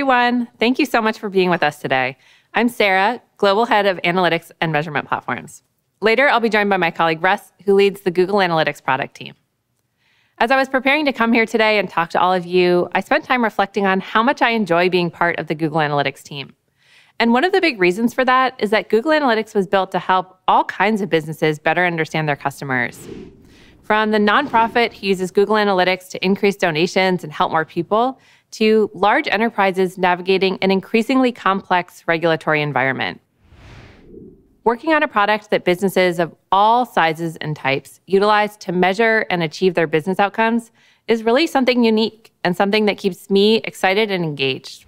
everyone. Thank you so much for being with us today. I'm Sarah, Global Head of Analytics and Measurement Platforms. Later, I'll be joined by my colleague Russ, who leads the Google Analytics product team. As I was preparing to come here today and talk to all of you, I spent time reflecting on how much I enjoy being part of the Google Analytics team. And one of the big reasons for that is that Google Analytics was built to help all kinds of businesses better understand their customers. From the nonprofit who uses Google Analytics to increase donations and help more people, to large enterprises navigating an increasingly complex regulatory environment. Working on a product that businesses of all sizes and types utilize to measure and achieve their business outcomes is really something unique and something that keeps me excited and engaged.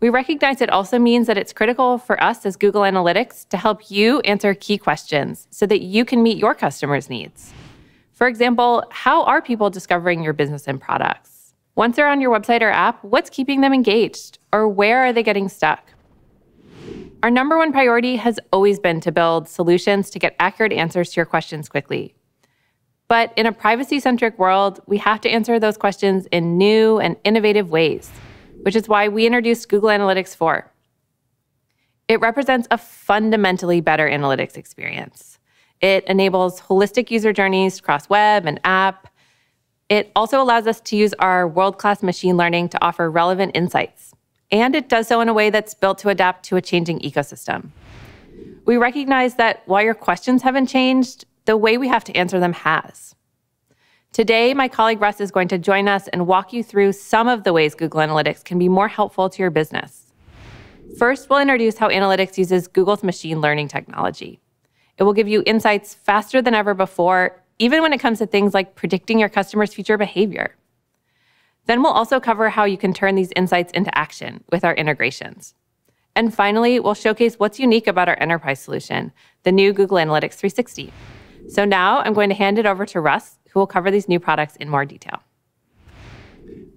We recognize it also means that it's critical for us as Google Analytics to help you answer key questions so that you can meet your customers' needs. For example, how are people discovering your business and products? Once they're on your website or app, what's keeping them engaged? Or where are they getting stuck? Our number one priority has always been to build solutions to get accurate answers to your questions quickly. But in a privacy centric world, we have to answer those questions in new and innovative ways which is why we introduced Google Analytics 4. It represents a fundamentally better analytics experience. It enables holistic user journeys across web and app. It also allows us to use our world class machine learning to offer relevant insights. And it does so in a way that's built to adapt to a changing ecosystem. We recognize that while your questions haven't changed, the way we have to answer them has. Today, my colleague Russ is going to join us and walk you through some of the ways Google Analytics can be more helpful to your business. First, we'll introduce how Analytics uses Google's machine learning technology. It will give you insights faster than ever before, even when it comes to things like predicting your customers' future behavior. Then we'll also cover how you can turn these insights into action with our integrations. And finally, we'll showcase what's unique about our enterprise solution, the new Google Analytics 360. So now I'm going to hand it over to Russ who will cover these new products in more detail.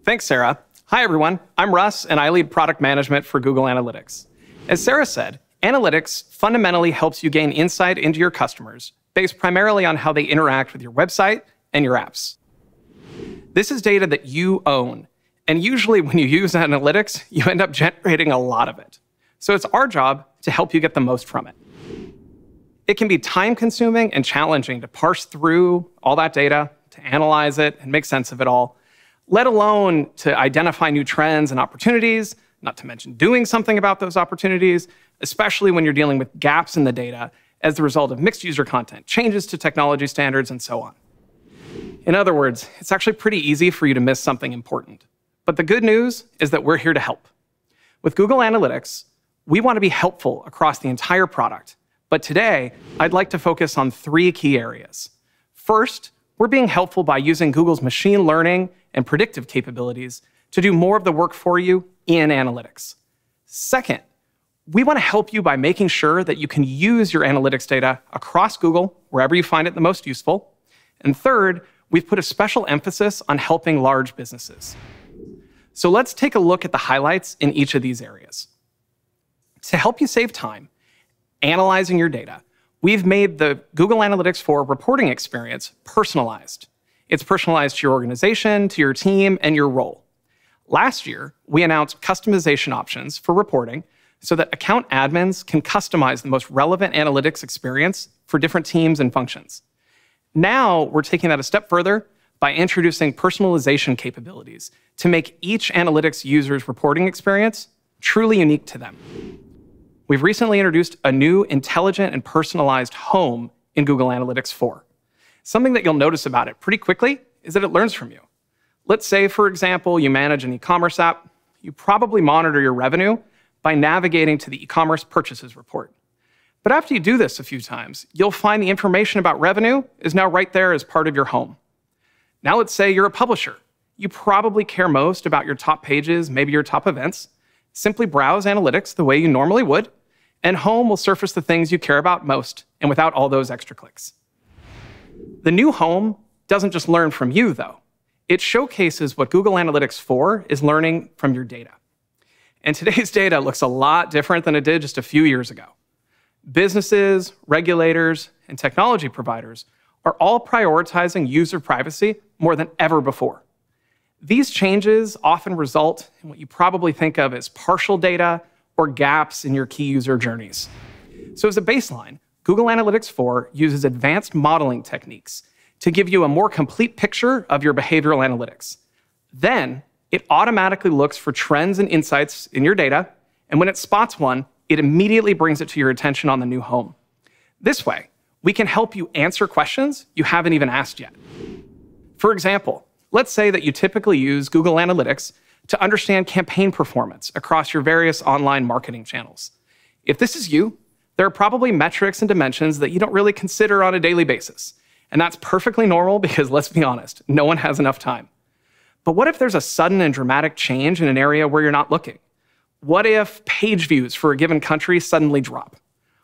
Thanks, Sarah. Hi, everyone. I'm Russ, and I lead product management for Google Analytics. As Sarah said, analytics fundamentally helps you gain insight into your customers based primarily on how they interact with your website and your apps. This is data that you own, and usually when you use analytics, you end up generating a lot of it. So it's our job to help you get the most from it. It can be time consuming and challenging to parse through all that data, to analyze it and make sense of it all, let alone to identify new trends and opportunities, not to mention doing something about those opportunities, especially when you're dealing with gaps in the data as the result of mixed user content, changes to technology standards, and so on. In other words, it's actually pretty easy for you to miss something important. But the good news is that we're here to help. With Google Analytics, we want to be helpful across the entire product but today, I'd like to focus on three key areas. First, we're being helpful by using Google's machine learning and predictive capabilities to do more of the work for you in analytics. Second, we want to help you by making sure that you can use your analytics data across Google, wherever you find it the most useful. And third, we've put a special emphasis on helping large businesses. So let's take a look at the highlights in each of these areas. To help you save time, analyzing your data, we've made the Google Analytics 4 reporting experience personalized. It's personalized to your organization, to your team, and your role. Last year, we announced customization options for reporting so that account admins can customize the most relevant analytics experience for different teams and functions. Now, we're taking that a step further by introducing personalization capabilities to make each analytics user's reporting experience truly unique to them. We've recently introduced a new intelligent and personalized home in Google Analytics 4. Something that you'll notice about it pretty quickly is that it learns from you. Let's say, for example, you manage an e commerce app. You probably monitor your revenue by navigating to the e commerce purchases report. But after you do this a few times, you'll find the information about revenue is now right there as part of your home. Now, let's say you're a publisher. You probably care most about your top pages, maybe your top events. Simply browse analytics the way you normally would, and Home will surface the things you care about most and without all those extra clicks. The new Home doesn't just learn from you, though. It showcases what Google Analytics 4 is learning from your data. And today's data looks a lot different than it did just a few years ago. Businesses, regulators, and technology providers are all prioritizing user privacy more than ever before. These changes often result in what you probably think of as partial data or gaps in your key user journeys. So, as a baseline, Google Analytics 4 uses advanced modeling techniques to give you a more complete picture of your behavioral analytics. Then, it automatically looks for trends and insights in your data, and when it spots one, it immediately brings it to your attention on the new home. This way, we can help you answer questions you haven't even asked yet. For example, let's say that you typically use Google Analytics to understand campaign performance across your various online marketing channels. If this is you, there are probably metrics and dimensions that you don't really consider on a daily basis. And that's perfectly normal because let's be honest, no one has enough time. But what if there's a sudden and dramatic change in an area where you're not looking? What if page views for a given country suddenly drop?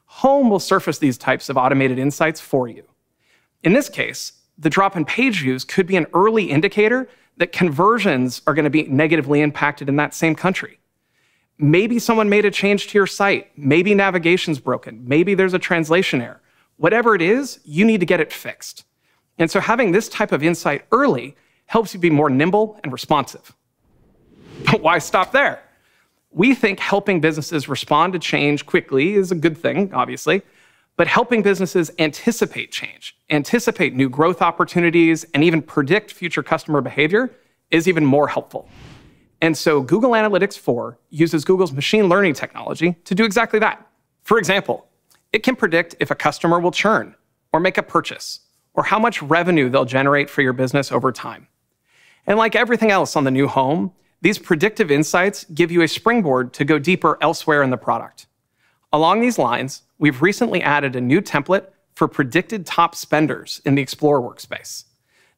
Home will surface these types of automated insights for you. In this case, the drop in page views could be an early indicator that conversions are going to be negatively impacted in that same country. Maybe someone made a change to your site. Maybe navigation's broken. Maybe there's a translation error. Whatever it is, you need to get it fixed. And so having this type of insight early helps you be more nimble and responsive. But why stop there? We think helping businesses respond to change quickly is a good thing, obviously, but helping businesses anticipate change, anticipate new growth opportunities, and even predict future customer behavior is even more helpful. And so Google Analytics 4 uses Google's machine learning technology to do exactly that. For example, it can predict if a customer will churn or make a purchase or how much revenue they'll generate for your business over time. And like everything else on the new home, these predictive insights give you a springboard to go deeper elsewhere in the product. Along these lines, we've recently added a new template for predicted top spenders in the Explorer workspace.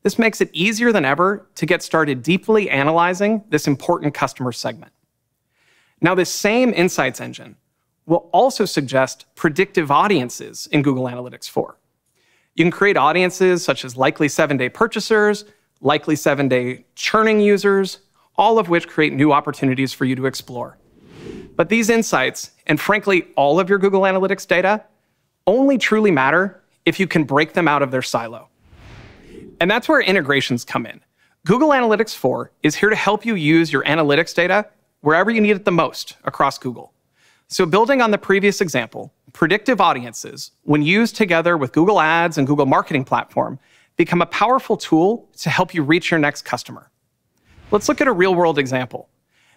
This makes it easier than ever to get started deeply analyzing this important customer segment. Now, this same insights engine will also suggest predictive audiences in Google Analytics 4. You can create audiences such as likely seven day purchasers, likely seven day churning users, all of which create new opportunities for you to explore. But these insights, and frankly, all of your Google Analytics data, only truly matter if you can break them out of their silo. And that's where integrations come in. Google Analytics 4 is here to help you use your analytics data wherever you need it the most across Google. So, building on the previous example, predictive audiences, when used together with Google Ads and Google Marketing Platform, become a powerful tool to help you reach your next customer. Let's look at a real world example.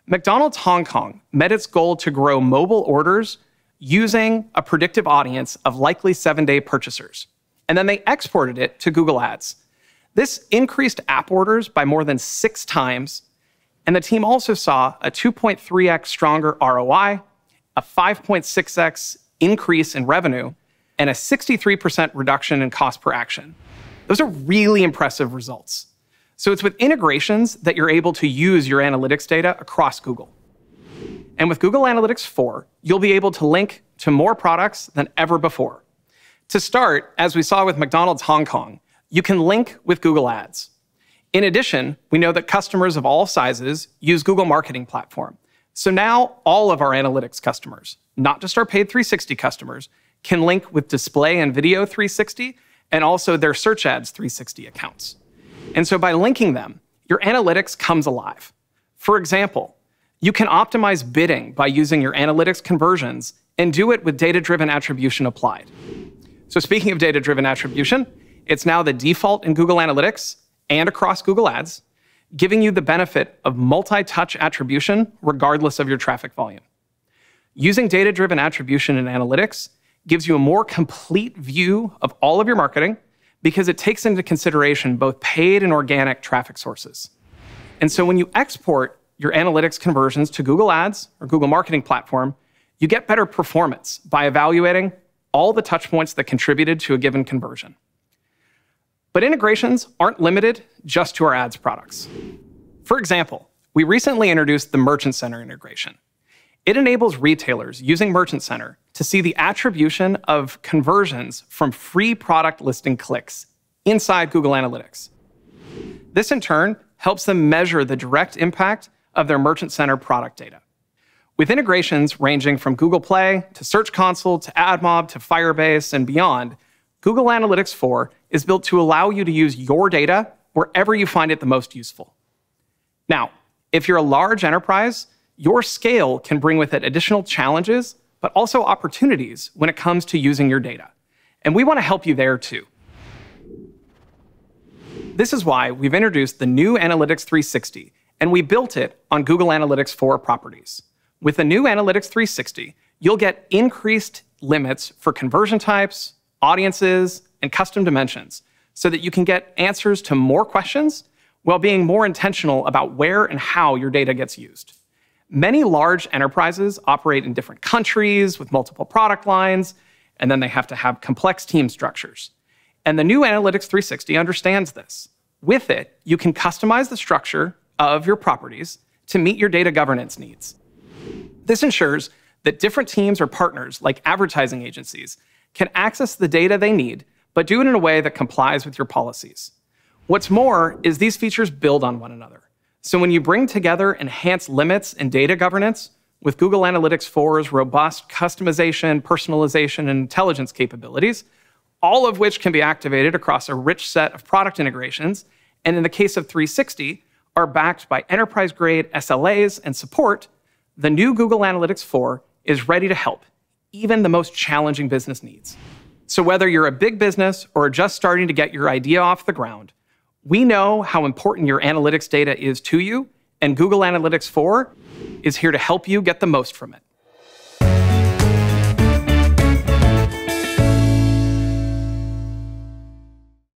McDonald's Hong Kong met its goal to grow mobile orders using a predictive audience of likely seven day purchasers. And then they exported it to Google Ads. This increased app orders by more than six times. And the team also saw a 2.3x stronger ROI, a 5.6x increase in revenue, and a 63% reduction in cost per action. Those are really impressive results. So it's with integrations that you're able to use your analytics data across Google. And with Google Analytics 4, you'll be able to link to more products than ever before. To start, as we saw with McDonald's Hong Kong, you can link with Google Ads. In addition, we know that customers of all sizes use Google Marketing Platform. So now all of our analytics customers, not just our paid 360 customers, can link with display and video 360 and also their search ads 360 accounts. And so by linking them, your analytics comes alive. For example, you can optimize bidding by using your analytics conversions and do it with data driven attribution applied. So, speaking of data driven attribution, it's now the default in Google Analytics and across Google Ads, giving you the benefit of multi touch attribution regardless of your traffic volume. Using data driven attribution in analytics gives you a more complete view of all of your marketing because it takes into consideration both paid and organic traffic sources. And so when you export your analytics conversions to Google Ads or Google Marketing Platform, you get better performance by evaluating all the touchpoints that contributed to a given conversion. But integrations aren't limited just to our ads products. For example, we recently introduced the Merchant Center integration. It enables retailers using Merchant Center to see the attribution of conversions from free product listing clicks inside Google Analytics. This, in turn, helps them measure the direct impact of their Merchant Center product data. With integrations ranging from Google Play to Search Console to AdMob to Firebase and beyond, Google Analytics 4 is built to allow you to use your data wherever you find it the most useful. Now, if you're a large enterprise, your scale can bring with it additional challenges, but also opportunities when it comes to using your data. And we want to help you there too. This is why we've introduced the new Analytics 360, and we built it on Google Analytics 4 properties. With the new Analytics 360, you'll get increased limits for conversion types, audiences, and custom dimensions so that you can get answers to more questions while being more intentional about where and how your data gets used. Many large enterprises operate in different countries with multiple product lines, and then they have to have complex team structures. And the new Analytics 360 understands this. With it, you can customize the structure of your properties to meet your data governance needs. This ensures that different teams or partners, like advertising agencies, can access the data they need, but do it in a way that complies with your policies. What's more is these features build on one another. So when you bring together enhanced limits and data governance with Google Analytics 4's robust customization, personalization, and intelligence capabilities, all of which can be activated across a rich set of product integrations, and in the case of 360, are backed by enterprise grade SLAs and support, the new Google Analytics 4 is ready to help, even the most challenging business needs. So whether you're a big business or just starting to get your idea off the ground, we know how important your analytics data is to you, and Google Analytics 4 is here to help you get the most from it.